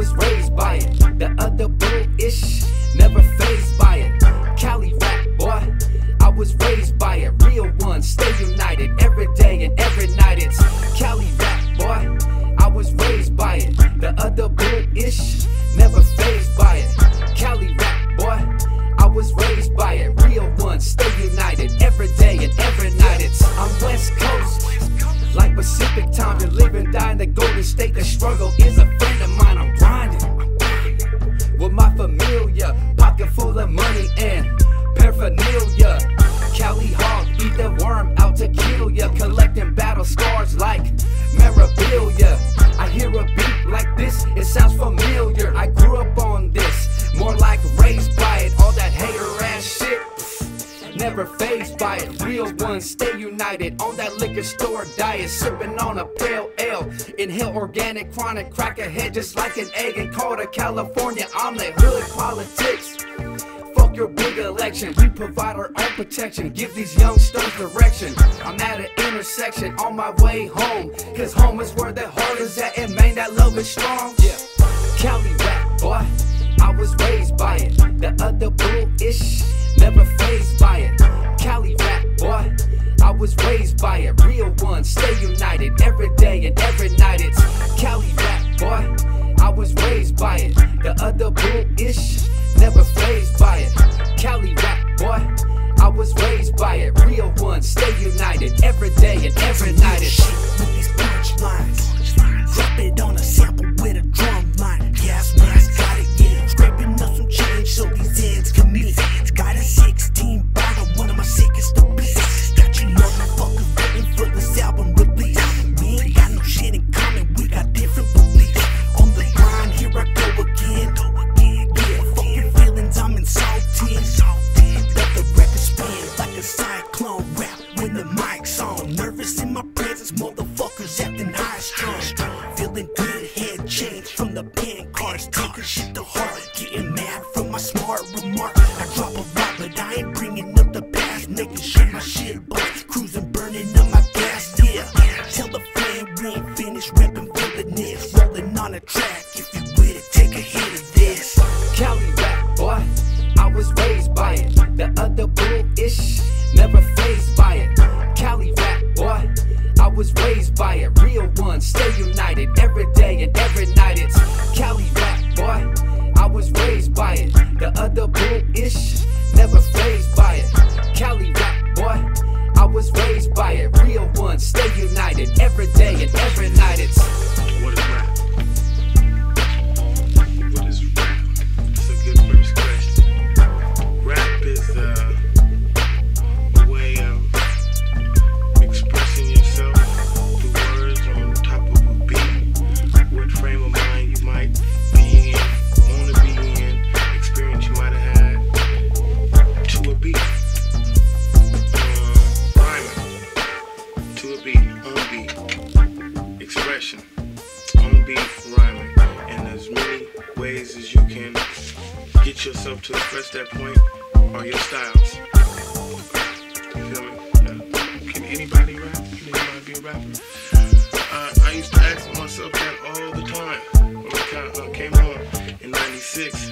was raised by it. The other bull ish never Pacific time to live and die in the Golden State. The struggle is a friend of mine. I'm grinding with my familia, pocket full of money and real ones stay united on that liquor store diet, sipping on a pale ale. Inhale organic, chronic, crack a head just like an egg and call it a California omelet. Hood politics. Fuck your big election. We provide our own protection. Give these youngsters direction. I'm at an intersection on my way home. Cause home is where the heart is at. And man, that love is strong. Yeah. Cali rap, boy. I was raised by it. The other blue ish. Ones stay united every day and every night. It's Cali rap, boy. I was raised by it. The other blue ish, never fazed by it. Cali rap, boy. I was raised by it. Real ones stay united every day and every night. It's these punchlines. Drop it on a sample with a drum Taking shit to heart, getting mad from my smart remark. I drop a rock, but I ain't bringing up the past. Making sure my shit blast. Was raised by it. Real ones stay united every day and every night. It's Cali rap, boy. I was raised by it. The other blue ish, never fazed by it. Cali rap, boy. I was raised by it. Real ones stay united every day and every night. Expression, on beat rhyming, and as many ways as you can get yourself to express that point are your styles. You feel me? Can anybody rap? Can anybody be a rapper? Uh, I used to ask myself that all the time. When I uh, came home in '96,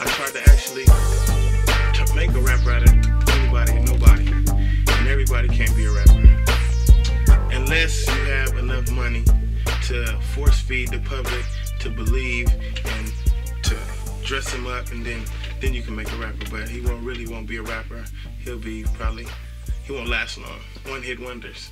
I tried to actually make a rap out of anybody and nobody, and everybody can't be a rapper unless you have enough money to force feed the public to believe and to dress him up and then then you can make a rapper. But he won't really won't be a rapper. He'll be probably he won't last long. One hit wonders